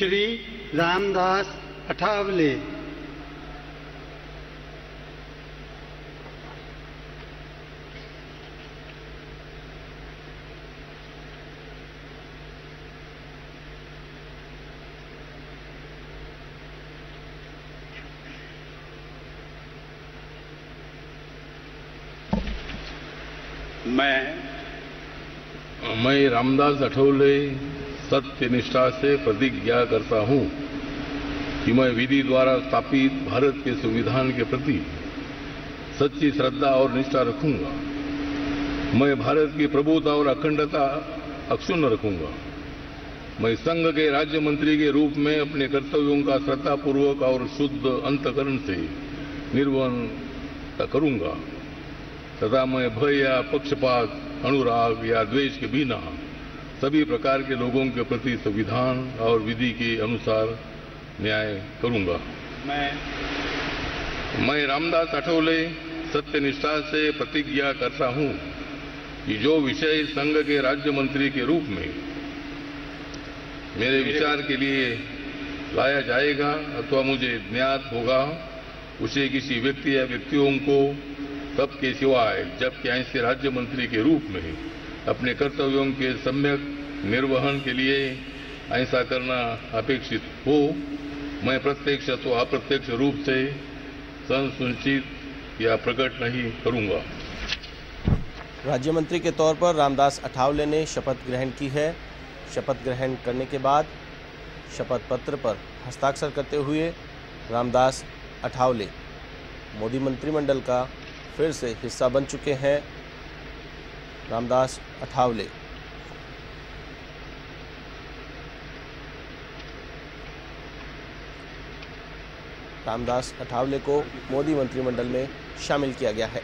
श्री रामदास अठावले। मैं मैं रामदास अठौले सत्य निष्ठा से प्रतिज्ञा करता हूँ कि मैं विधि द्वारा स्थापित भारत के संविधान के प्रति सच्ची श्रद्धा और निष्ठा रखूँगा। मैं भारत की प्रभुता और अखंडता अक्षुण्ण रखूँगा। मैं संघ के राज्य मंत्री के रूप में अपने कर्तव्यों का श्रद्धापूर्वक और शुद्ध अंतकरण से निर्वहन करूँगा। तथा मैं भय या पक्षपात, अनुराग या द्वेष के बिना सभी प्रकार के लोगों के प्रति संविधान और विधि के अनुसार न्याय करूँगा। मैं मैं रामदास अठौले सत्यनिष्ठा से प्रतिज्ञा करता हूँ कि जो विषय संघ के राज्य मंत्री के रूप में मेरे विचार के लिए लाया जाएगा अथवा मुझे ज्ञात होगा उसे किसी व्यक्ति या व्यक्तियों को तब के सिवाय जबकि ऐसे राज्य मंत्री के रूप में अपने कर्तव्यों के सम्यक निर्वहन के लिए ऐसा करना अपेक्षित हो, मैं प्रत्यक्ष अथवा अप्रत्यक्ष रूप से संसूचित या प्रकट नहीं करूँगा। राज्य मंत्री के तौर पर रामदास अठावले ने शपथ ग्रहण की है। शपथ ग्रहण करने के बाद शपथ पत्र पर हस्ताक्षर करते हुए रामदास अठावले, मोदी मंत्रिमंडल का फिर से हिस्सा बन चुके हैं। रामदास अठावले रामदास अठावले को मोदी मंत्रिमंडल में शामिल किया गया है।